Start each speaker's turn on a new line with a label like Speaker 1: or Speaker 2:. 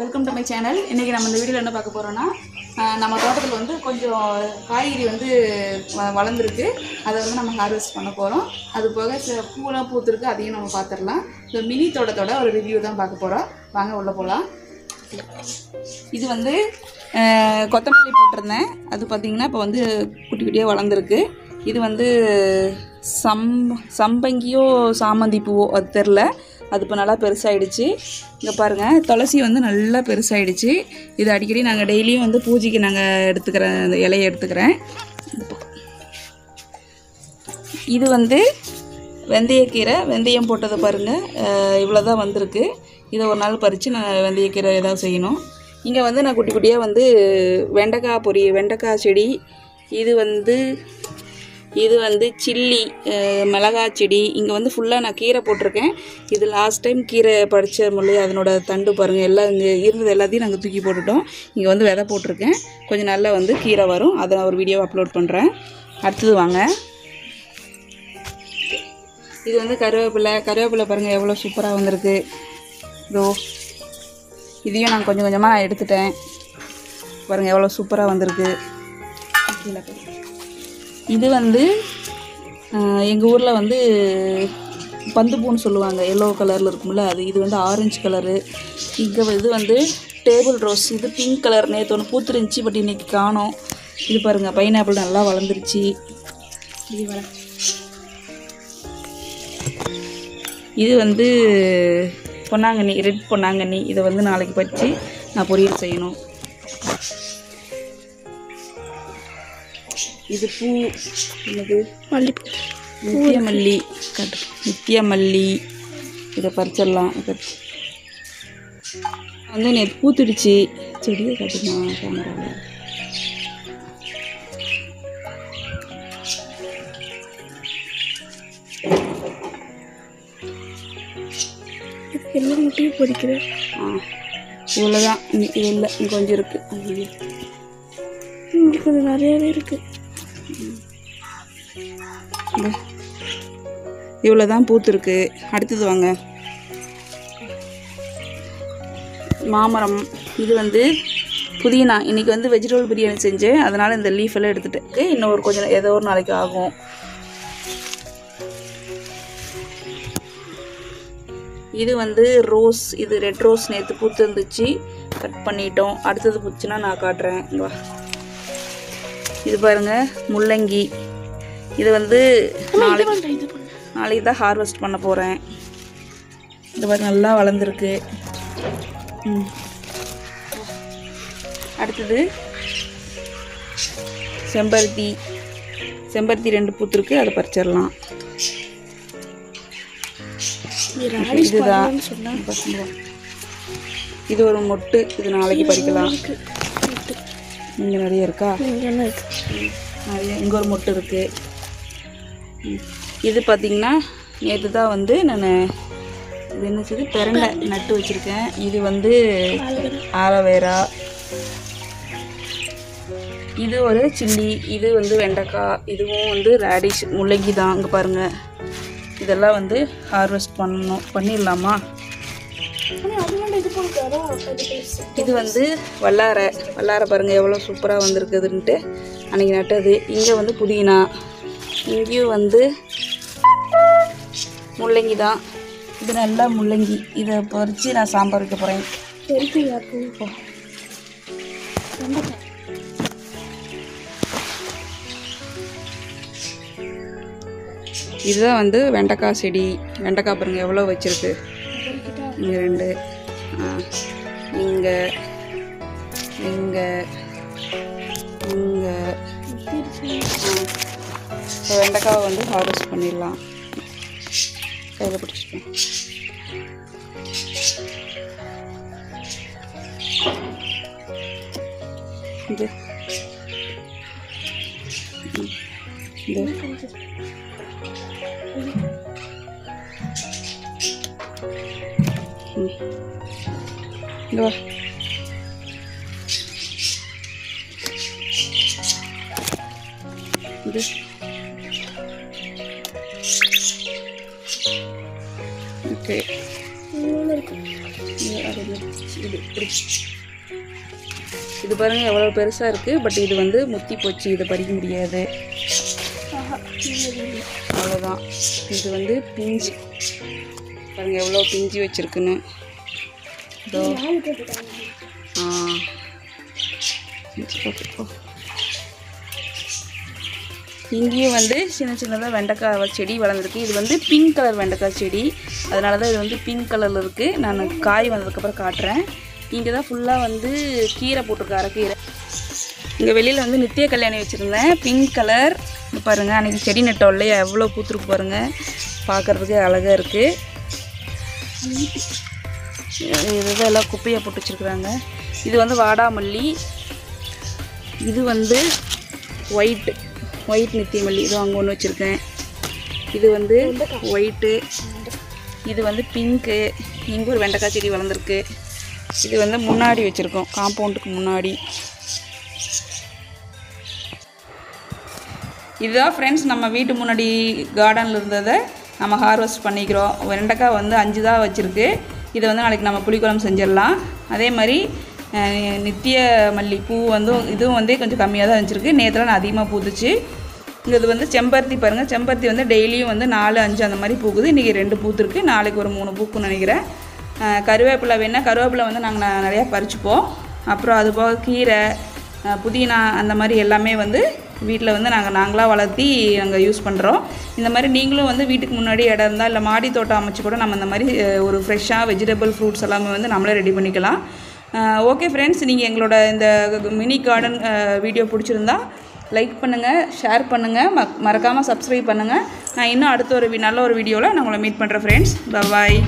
Speaker 1: Welcome to my channel இன்றைக்கி நம்ம இந்த வீடியோவில் என்ன பார்க்க போகிறோன்னா நம்ம தோட்டத்தில் வந்து கொஞ்சம் காய்கறி வந்து வ- வளர்ந்துருக்கு. அதை வந்து நம்ம ஹார்வெஸ்ட் பண்ண போகிறோம் அது போக சில பூலாம் பூத்துருக்கு. அதையும் நம்ம பார்த்துடலாம். இந்த மினி தோட்டத்தோட ஒரு ரிவ்யூ தான் பார்க்க போகிறோம் வாங்க உள்ளே போகலாம் இது வந்து கொத்தமல்லி போட்டிருந்தேன். அது பார்த்திங்கன்னா இப்போ வந்து குட்டி குட்டியாக வளர்ந்துருக்கு. இது வந்து சம் சம்பங்கியோ சாமந்தி பூவோ அது தெரில அது இப்போ நல்லா பெருசாகிடுச்சு இங்கே பாருங்கள் துளசி வந்து நல்லா பெருசாகிடுச்சு இது அடிக்கடி நாங்கள் டெய்லியும் வந்து பூஜைக்கு நாங்கள் எடுத்துக்கிறேன் அந்த இலையை எடுத்துக்கிறேன். இது வந்து வெந்தயக்கீரை வெந்தயம் போட்டதை பாருங்கள் இவ்வளோ தான் வந்திருக்கு. இதை ஒரு நாள் பறித்து நான் வெந்தயக்கீரை ஏதாவது செய்யணும். இங்கே வந்து நான் குட்டி குட்டியாக வந்து வெண்டைக்காய் பொரி வெண்டைக்காய் செடி இது வந்து இது வந்து சில்லி மிளகாய் செடி. இங்கே வந்து ஃபுல்லாக நான் கீரை போட்டிருக்கேன். இது லாஸ்ட் டைம் கீரை பறிச்ச முல்லை அதனோட தண்டு பாருங்கள் எல்லாம் இங்கே இருந்தது எல்லாத்தையும் நாங்கள் தூக்கி போட்டுட்டோம். இங்கே வந்து விதை போட்டிருக்கேன். கொஞ்சம் நல்லா வந்து கீரை வரும். அதை நான் ஒரு வீடியோ அப்லோட் பண்ணுறேன் அடுத்தது வாங்க. இது வந்து கருவேப்பிலை. கருவேப்பிலை பாருங்கள் எவ்வளோ சூப்பராக வந்திருக்கு. இதோ இதையும் நான் கொஞ்சம் கொஞ்சமாக நான் எடுத்துட்டேன். பாருங்கள் எவ்வளோ சூப்பராக வந்திருக்கு. கீழே இது வந்து எங்கள் ஊரில் வந்து பந்துப்பூன்னு சொல்லுவாங்க. எல்லோ கலரில் இருக்கும்ல அது இது வந்து ஆரஞ்சு கலரு இங்கே இது வந்து டேபிள் ரோஸ் இது பிங்க் கலர் நேற்று ஒன்று பூத்துருந்துச்சி பட் இன்றைக்கி காணோம். இது பாருங்கள் பைனாப்பிள் நல்லா வளர்ந்துருச்சு. இது இது வந்து பொன்னாங்கண்ணி ரெட் பொன்னாங்கண்ணி. இதை வந்து நாளைக்கு பறித்து நான் பொரியல் செய்யணும். இது பூ. என்னது?
Speaker 2: மல்லிப்பூ.
Speaker 1: நித்திய மல்லி கட்டு நித்திய மல்லி இதை பறிச்சிடலாம். இதை வந்து நேற்று பூத்துடுச்சு. செடியை கட்டுமா கேமராவில்
Speaker 2: என்ன முட்டையும் பொரிக்கிறேன்
Speaker 1: ஆ. இவ்வளோதான் இல்லை கொஞ்சம் இருக்குது
Speaker 2: இங்கே கொஞ்சம் நிறையாவே இருக்கு.
Speaker 1: இவ்வளோ தான் பூத்துருக்கு அடுத்தது வாங்க. மாமரம். இது வந்து புதினா. இன்றைக்கி வந்து வெஜிடபிள் பிரியாணி செஞ்சேன். அதனால் இந்த லீஃப் எல்லாம் எடுத்துகிட்டு இன்னும் ஒரு கொஞ்சம் ஏதோ ஒரு நாளைக்கு ஆகும். இது வந்து ரோஸ் இது ரெட் ரோஸ் நேற்று பூத்து இருந்துச்சு. கட் பண்ணிட்டோம். அடுத்தது பூச்சுன்னா நான் காட்டுறேன். வா. இது பாருங்க முள்ளங்கி. இது வந்து நாளைக்கு
Speaker 2: இது
Speaker 1: நாளைக்கு தான் ஹார்வெஸ்ட் பண்ண போகிறேன் இந்த மாதிரி நல்லா வளர்ந்துருக்கு. அடுத்தது செம்பருத்தி. செம்பருத்தி ரெண்டு பூத்துருக்கு அதை பறிச்சிடலாம். இதுதான். இது ஒரு மொட்டு இது நாளைக்கு பறிக்கலாம். இங்கே நிறைய இருக்கா? நிறைய இங்கே ஒரு மொட்டு இருக்குது இது பார்த்திங்கன்னா நேற்று தான் வந்து நான் இது என்ன செய்யுது பெரண்டை நட்டு வச்சுருக்கேன். இது வந்து ஆலோவேரா. இது ஒரு சில்லி இது வந்து வெண்டைக்காய் இதுவும் வந்து ரேடிஷ் முள்ளங்கி தான். இங்கே பாருங்கள் இதெல்லாம் வந்து ஹார்வெஸ்ட் பண்ணணும். பண்ணிடலாமா?
Speaker 2: இது
Speaker 1: வந்து வல்லாரை. வல்லாரை பாருங்கள் எவ்வளோ சூப்பராக வந்திருக்குதுன்ட்டு. அன்றைக்கி நட்டது. இங்கே வந்து புதினா. இங்கேயும் வந்து முள்ளங்கி தான். இது நல்லா முள்ளங்கி. இதை பறித்து நான் சாம்பார் வைக்க போகிறேன் இதுதான் வந்து வெண்டைக்காய் செடி. வெண்டைக்காய் பாருங்கள் எவ்வளோ வச்சுருக்கு. இங்கே ரெண்டு. நீங்கள் இங்கே இங்கே. இப்போ வெண்டைக்காவை வந்து ஹார்வெஸ்ட் பண்ணிடலாம். கையில் பிடிச்சிருக்கேன் இது. இது. இங்க வா. இது. ஓகே. இது இது இது. இப்படி. இது பாருங்க எவ்வளோ பெருசாக இருக்குது பட் இது வந்து முத்தி போச்சு இதை படிக்க முடியாது. அவ்வளோதான் இது வந்து பிஞ்சு. பாருங்க எவ்வளோ பிஞ்சு வச்சுருக்குன்னு. இங்கேயும் வந்து சின்ன சின்னதாக வெண்டைக்காய் செடி வளர்ந்துருக்கு. இது வந்து பிங்க் கலர் வெண்டைக்காய் செடி. அதனால தான் இது வந்து பிங்க் கலரில் இருக்குது நான் காய் வந்ததுக்கப்புறம் காட்டுறேன். இங்கே தான் ஃபுல்லாக வந்து கீரை போட்டிருக்கு அரைக்கீரை. இங்கே வெளியில் வந்து நித்திய கல்யாணி வச்சுருந்தேன். பிங்க் கலர் பாருங்கள் அன்றைக்கி செடி நட்டோம் இல்லையா? எவ்வளோ பூத்துருக்கு பாருங்கள் பார்க்குறதுக்கு அழகாக இருக்குது இது எல்லாம் குப்பையை போட்டு வச்சுருக்குறாங்க. இது வந்து வாடாமல்லி. இது வந்து ஒயிட்டு ஒயிட் நித்திய மல்லி இது அங்கே ஒன்று வச்சுருக்கேன். இது வந்து ஒயிட்டு இது வந்து பிங்க்கு இங்கே ஒரு வெண்டைக்காய் செடி வளர்ந்துருக்கு. இது வந்து முன்னாடி வச்சுருக்கோம். காம்பவுண்டுக்கு முன்னாடி. இதுதான் ஃப்ரெண்ட்ஸ் நம்ம வீட்டு முன்னாடி கார்டனில் இருந்ததை நம்ம ஹார்வெஸ்ட் பண்ணிக்கிறோம். வெண்டைக்காய் வந்து அஞ்சு தான் வச்சுருக்கு. இதை வந்து நாளைக்கு நம்ம புளிக்குழம்பு செஞ்சிடலாம். அதே மாதிரி நித்திய மல்லி பூ வந்து இதுவும் வந்து கொஞ்சம் கம்மியாக தான் வச்சுருக்கு நேற்றுலாம் அதிகமாக பூத்துச்சு. இது வந்து செம்பருத்தி பாருங்கள் செம்பருத்தி வந்து டெய்லியும் வந்து நாலு அஞ்சு அந்த மாதிரி பூக்குது. இன்றைக்கி ரெண்டு பூத்துருக்கு. நாளைக்கு ஒரு மூணு பூக்குன்னு நினைக்கிறேன். கருவேப்பிலை வேணால் கருவேப்பிலை வந்து நாங்கள் நிறையா பறிச்சுப்போம். அப்புறம் அது போக கீரை புதினா அந்த மாதிரி எல்லாமே வந்து வீட்டில் வந்து நாங்கள் நாங்களாக வளர்த்தி நாங்கள் யூஸ் பண்ணுறோம் இந்த மாதிரி நீங்களும் வந்து வீட்டுக்கு முன்னாடி இடம் இருந்தால் இல்லை மாடி தோட்டம் அமைச்சு கூட நம்ம இந்த மாதிரி ஒரு ஃப்ரெஷ்ஷாக வெஜிடபிள் ஃப்ரூட்ஸ் எல்லாமே வந்து நம்மளே ரெடி பண்ணிக்கலாம். ஓகே ஃப்ரெண்ட்ஸ் நீங்கள் எங்களோட இந்த மினி கார்டன் வீடியோ பிடிச்சிருந்தா லைக் பண்ணுங்கள் ஷேர் பண்ணுங்கள் ம மறக்காமல் சப்ஸ்கிரைப் பண்ணுங்கள் நான் இன்னும் அடுத்த ஒரு வி- நல்ல ஒரு வீடியோவில் நான் உங்களை மீட் பண்ணுறேன் ஃப்ரெண்ட்ஸ் பாய்